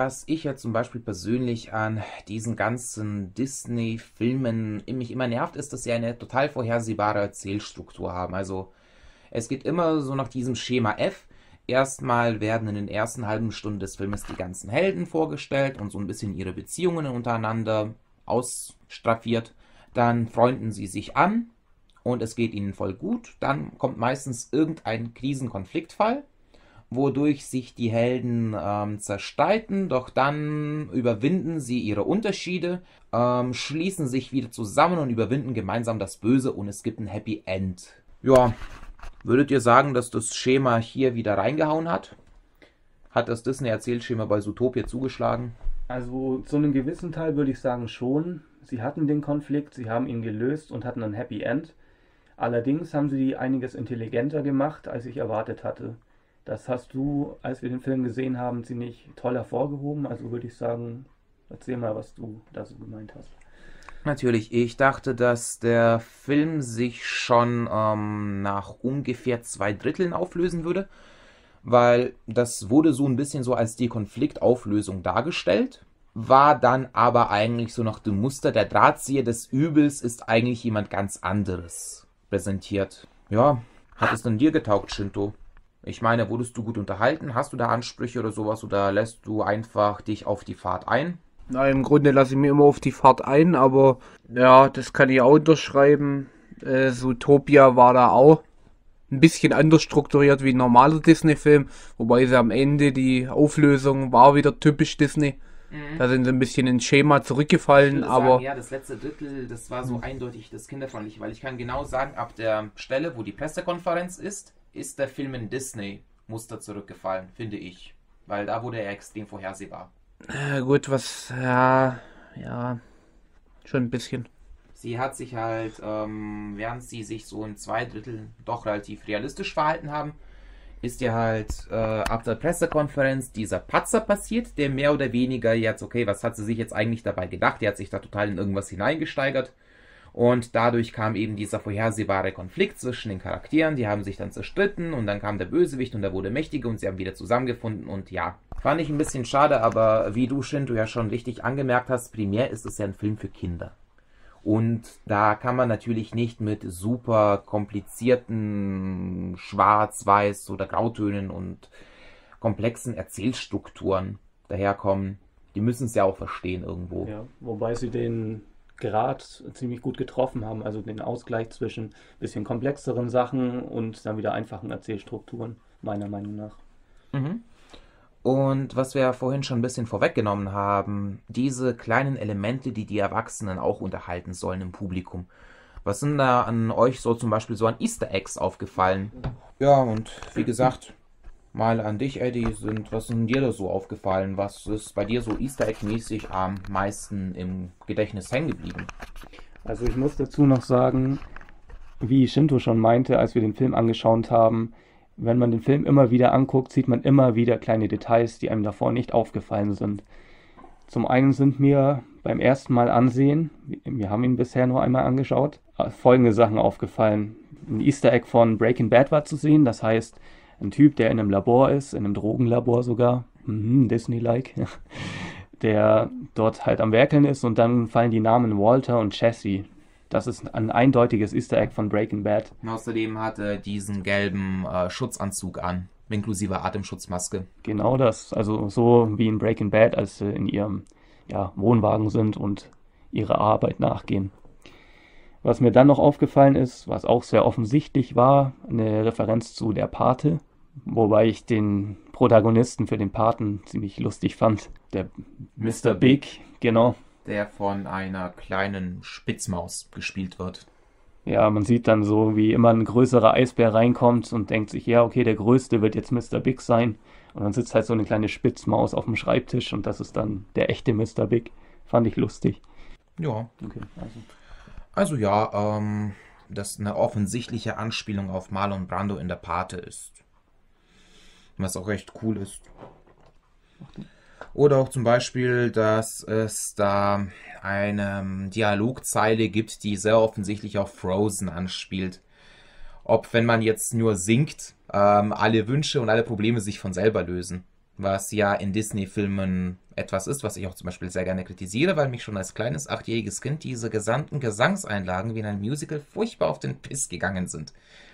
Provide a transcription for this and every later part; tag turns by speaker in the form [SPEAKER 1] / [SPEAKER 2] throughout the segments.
[SPEAKER 1] was ich ja zum Beispiel persönlich an diesen ganzen Disney-Filmen mich immer nervt, ist, dass sie eine total vorhersehbare Erzählstruktur haben. Also es geht immer so nach diesem Schema F. Erstmal werden in den ersten halben Stunden des Filmes die ganzen Helden vorgestellt und so ein bisschen ihre Beziehungen untereinander ausstraffiert. Dann freunden sie sich an und es geht ihnen voll gut. Dann kommt meistens irgendein Krisenkonfliktfall wodurch sich die Helden ähm, zerstreiten, doch dann überwinden sie ihre Unterschiede, ähm, schließen sich wieder zusammen und überwinden gemeinsam das Böse und es gibt ein Happy End. Ja, würdet ihr sagen, dass das Schema hier wieder reingehauen hat? Hat das Disney-Erzählschema bei Zootopia zugeschlagen?
[SPEAKER 2] Also zu einem gewissen Teil würde ich sagen schon. Sie hatten den Konflikt, sie haben ihn gelöst und hatten ein Happy End. Allerdings haben sie einiges intelligenter gemacht, als ich erwartet hatte. Das hast du, als wir den Film gesehen haben, ziemlich toll hervorgehoben. Also würde ich sagen, erzähl mal, was du da so gemeint hast.
[SPEAKER 1] Natürlich, ich dachte, dass der Film sich schon ähm, nach ungefähr zwei Dritteln auflösen würde, weil das wurde so ein bisschen so als die Konfliktauflösung dargestellt, war dann aber eigentlich so nach dem Muster, der Drahtzieher des Übels ist eigentlich jemand ganz anderes präsentiert. Ja, hat es denn dir getaugt, Shinto? Ich meine, wurdest du gut unterhalten? Hast du da Ansprüche oder sowas oder lässt du einfach dich auf die Fahrt ein?
[SPEAKER 3] Na, im Grunde lasse ich mir immer auf die Fahrt ein, aber ja, das kann ich auch unterschreiben. Äh, Zootopia war da auch ein bisschen anders strukturiert wie ein normaler Disney-Film, wobei sie am Ende die Auflösung war wieder typisch Disney. Mhm. Da sind sie ein bisschen ins Schema zurückgefallen, aber.
[SPEAKER 1] Sagen, ja, das letzte Drittel, das war so mhm. eindeutig das Kinderfreundliche, weil ich kann genau sagen, ab der Stelle, wo die Pressekonferenz ist, ist der Film in Disney-Muster zurückgefallen, finde ich. Weil da wurde er extrem vorhersehbar.
[SPEAKER 3] Äh, gut, was, ja, ja, schon ein bisschen.
[SPEAKER 1] Sie hat sich halt, ähm, während sie sich so in zwei Drittel doch relativ realistisch verhalten haben, ist ja halt äh, ab der Pressekonferenz dieser Patzer passiert, der mehr oder weniger jetzt, okay, was hat sie sich jetzt eigentlich dabei gedacht? Die hat sich da total in irgendwas hineingesteigert. Und dadurch kam eben dieser vorhersehbare Konflikt zwischen den Charakteren. Die haben sich dann zerstritten und dann kam der Bösewicht und er wurde mächtiger und sie haben wieder zusammengefunden. Und ja, fand ich ein bisschen schade, aber wie du, Shinto, ja schon richtig angemerkt hast, primär ist es ja ein Film für Kinder. Und da kann man natürlich nicht mit super komplizierten Schwarz-Weiß oder Grautönen und komplexen Erzählstrukturen daherkommen. Die müssen es ja auch verstehen irgendwo.
[SPEAKER 2] Ja, wobei sie den Grad ziemlich gut getroffen haben, also den Ausgleich zwischen bisschen komplexeren Sachen und dann wieder einfachen Erzählstrukturen, meiner Meinung nach.
[SPEAKER 1] Mhm. Und was wir ja vorhin schon ein bisschen vorweggenommen haben, diese kleinen Elemente, die die Erwachsenen auch unterhalten sollen im Publikum. Was sind da an euch so zum Beispiel so an Easter Eggs aufgefallen? Ja, und wie gesagt, mal an dich, Eddie, sind, was sind dir da so aufgefallen? Was ist bei dir so Easter Egg-mäßig am meisten im Gedächtnis hängen geblieben?
[SPEAKER 2] Also ich muss dazu noch sagen, wie Shinto schon meinte, als wir den Film angeschaut haben, wenn man den Film immer wieder anguckt, sieht man immer wieder kleine Details, die einem davor nicht aufgefallen sind. Zum einen sind mir beim ersten Mal ansehen, wir haben ihn bisher nur einmal angeschaut, folgende Sachen aufgefallen. Ein Easter Egg von Breaking Bad war zu sehen, das heißt, ein Typ, der in einem Labor ist, in einem Drogenlabor sogar, mhm, Disney-like, der dort halt am Werkeln ist und dann fallen die Namen Walter und Jesse. Das ist ein eindeutiges Easter Egg von Breaking Bad.
[SPEAKER 1] außerdem hat er diesen gelben äh, Schutzanzug an, inklusive Atemschutzmaske.
[SPEAKER 2] Genau das, also so wie in Breaking Bad, als sie in ihrem ja, Wohnwagen sind und ihrer Arbeit nachgehen. Was mir dann noch aufgefallen ist, was auch sehr offensichtlich war, eine Referenz zu der Pate, Wobei ich den Protagonisten für den Paten ziemlich lustig fand. Der Mr. Big, genau.
[SPEAKER 1] Der von einer kleinen Spitzmaus gespielt wird.
[SPEAKER 2] Ja, man sieht dann so, wie immer ein größerer Eisbär reinkommt und denkt sich, ja, okay, der größte wird jetzt Mr. Big sein. Und dann sitzt halt so eine kleine Spitzmaus auf dem Schreibtisch und das ist dann der echte Mr. Big. Fand ich lustig.
[SPEAKER 1] Ja. Okay, also. also ja, ähm, dass eine offensichtliche Anspielung auf Marlon Brando in der Pate ist. Was auch recht cool ist. Oder auch zum Beispiel, dass es da eine Dialogzeile gibt, die sehr offensichtlich auf Frozen anspielt. Ob, wenn man jetzt nur singt, ähm, alle Wünsche und alle Probleme sich von selber lösen. was ja in Disney-Filmen etwas ist, was ich auch zum Beispiel sehr gerne kritisiere, weil mich schon als kleines achtjähriges Kind diese gesamten Gesangseinlagen wie in einem Musical furchtbar auf den Piss gegangen sind.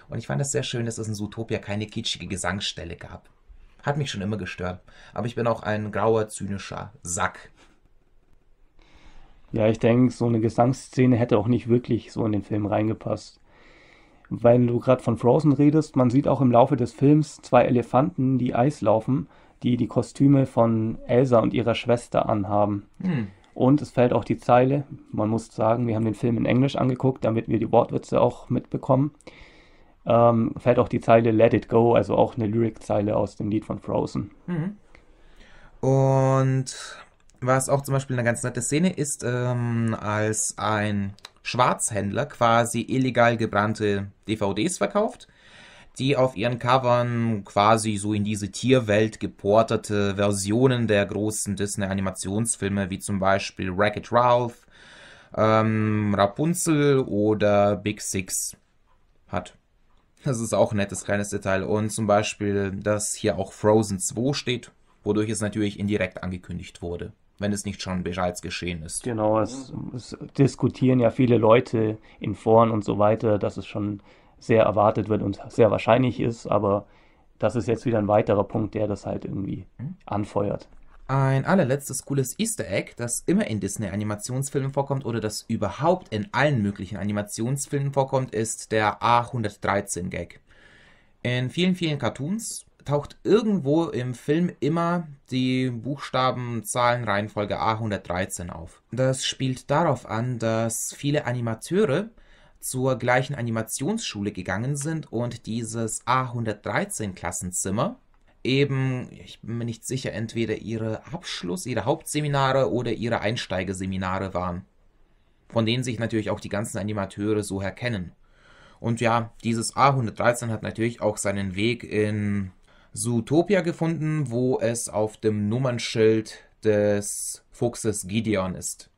[SPEAKER 1] Und ich fand es sehr schön, dass es in Zootopia keine kitschige Gesangsstelle gab. Hat mich schon immer gestört. Aber ich bin auch ein grauer, zynischer Sack.
[SPEAKER 2] Ja, ich denke, so eine Gesangsszene hätte auch nicht wirklich so in den Film reingepasst. Weil du gerade von Frozen redest, man sieht auch im Laufe des Films zwei Elefanten, die Eis laufen die die Kostüme von Elsa und ihrer Schwester anhaben. Hm. Und es fällt auch die Zeile, man muss sagen, wir haben den Film in Englisch angeguckt, damit wir die Wortwitze auch mitbekommen. Ähm, fällt auch die Zeile Let It Go, also auch eine Lyrikzeile aus dem Lied von Frozen. Mhm.
[SPEAKER 1] Und was auch zum Beispiel eine ganz nette Szene ist, ähm, als ein Schwarzhändler quasi illegal gebrannte DVDs verkauft die auf ihren Covern quasi so in diese Tierwelt geportete Versionen der großen Disney-Animationsfilme, wie zum Beispiel Wreck-It Ralph, ähm, Rapunzel oder Big Six hat. Das ist auch ein nettes kleines Detail. Und zum Beispiel, dass hier auch Frozen 2 steht, wodurch es natürlich indirekt angekündigt wurde, wenn es nicht schon bereits geschehen ist.
[SPEAKER 2] Genau, es, es diskutieren ja viele Leute in Foren und so weiter, dass es schon sehr erwartet wird und sehr wahrscheinlich ist, aber das ist jetzt wieder ein weiterer Punkt, der das halt irgendwie mhm. anfeuert.
[SPEAKER 1] Ein allerletztes cooles Easter Egg, das immer in Disney-Animationsfilmen vorkommt oder das überhaupt in allen möglichen Animationsfilmen vorkommt, ist der A113-Gag. In vielen, vielen Cartoons taucht irgendwo im Film immer die Buchstaben, Zahlen, Reihenfolge A113 auf. Das spielt darauf an, dass viele Animateure zur gleichen Animationsschule gegangen sind und dieses A113 Klassenzimmer eben, ich bin mir nicht sicher, entweder ihre Abschluss, ihre Hauptseminare oder ihre Einsteigerseminare waren. Von denen sich natürlich auch die ganzen Animateure so herkennen. Und ja, dieses A113 hat natürlich auch seinen Weg in Zootopia gefunden, wo es auf dem Nummernschild des Fuchses Gideon ist,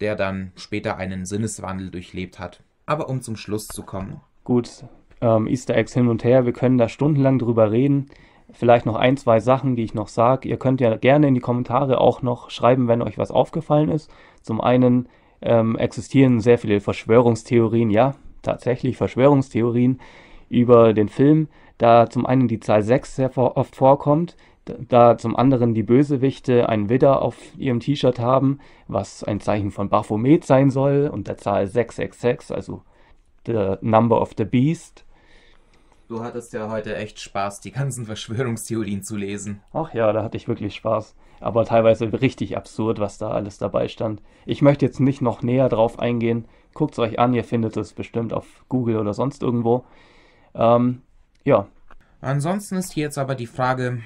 [SPEAKER 1] der dann später einen Sinneswandel durchlebt hat. Aber um zum Schluss zu kommen.
[SPEAKER 2] Gut, ähm, Easter Eggs hin und her, wir können da stundenlang drüber reden. Vielleicht noch ein, zwei Sachen, die ich noch sage. Ihr könnt ja gerne in die Kommentare auch noch schreiben, wenn euch was aufgefallen ist. Zum einen ähm, existieren sehr viele Verschwörungstheorien, ja, tatsächlich Verschwörungstheorien über den Film, da zum einen die Zahl 6 sehr oft vorkommt, da zum anderen die Bösewichte einen Widder auf ihrem T-Shirt haben, was ein Zeichen von Baphomet sein soll und der Zahl 666, also the number of the beast.
[SPEAKER 1] Du hattest ja heute echt Spaß, die ganzen Verschwörungstheorien zu lesen.
[SPEAKER 2] Ach ja, da hatte ich wirklich Spaß. Aber teilweise richtig absurd, was da alles dabei stand. Ich möchte jetzt nicht noch näher drauf eingehen. Guckt es euch an, ihr findet es bestimmt auf Google oder sonst irgendwo. Ähm, ja.
[SPEAKER 1] Ansonsten ist hier jetzt aber die Frage,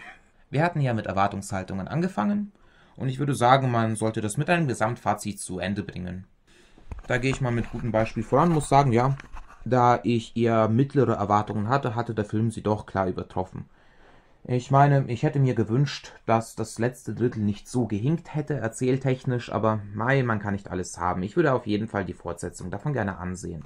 [SPEAKER 1] wir hatten ja mit Erwartungshaltungen angefangen und ich würde sagen, man sollte das mit einem Gesamtfazit zu Ende bringen. Da gehe ich mal mit gutem Beispiel voran, muss sagen, ja, da ich eher mittlere Erwartungen hatte, hatte der Film sie doch klar übertroffen. Ich meine, ich hätte mir gewünscht, dass das letzte Drittel nicht so gehinkt hätte, erzähltechnisch, aber mei, man kann nicht alles haben. Ich würde auf jeden Fall die Fortsetzung davon gerne ansehen.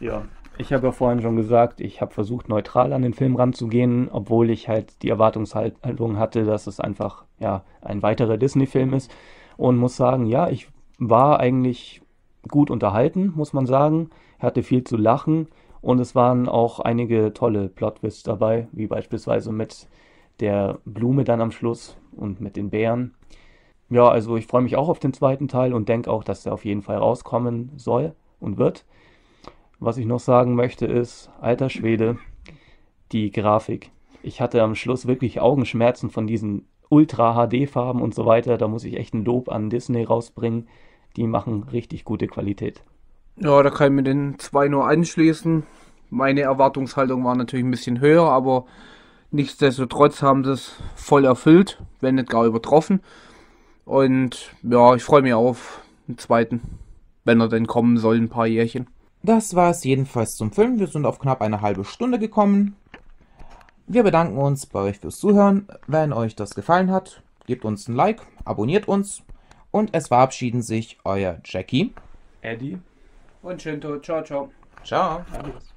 [SPEAKER 2] Ja, ich habe ja vorhin schon gesagt, ich habe versucht, neutral an den Film ranzugehen, obwohl ich halt die Erwartungshaltung hatte, dass es einfach ja, ein weiterer Disney-Film ist. Und muss sagen, ja, ich war eigentlich gut unterhalten, muss man sagen. Hatte viel zu lachen und es waren auch einige tolle Plot-Twists dabei, wie beispielsweise mit der Blume dann am Schluss und mit den Bären. Ja, also ich freue mich auch auf den zweiten Teil und denke auch, dass der auf jeden Fall rauskommen soll und wird. Was ich noch sagen möchte ist, alter Schwede, die Grafik. Ich hatte am Schluss wirklich Augenschmerzen von diesen Ultra-HD-Farben und so weiter. Da muss ich echt ein Lob an Disney rausbringen. Die machen richtig gute Qualität.
[SPEAKER 3] Ja, da kann ich mir den zwei nur anschließen. Meine Erwartungshaltung war natürlich ein bisschen höher, aber nichtsdestotrotz haben sie es voll erfüllt, wenn nicht gar übertroffen. Und ja, ich freue mich auf den zweiten, wenn er denn kommen soll, ein paar Jährchen.
[SPEAKER 1] Das war es jedenfalls zum Film. Wir sind auf knapp eine halbe Stunde gekommen. Wir bedanken uns bei euch fürs Zuhören. Wenn euch das gefallen hat, gebt uns ein Like, abonniert uns und es verabschieden sich euer Jackie,
[SPEAKER 3] Eddie und Shinto. Ciao, ciao.
[SPEAKER 1] Ciao. Adios.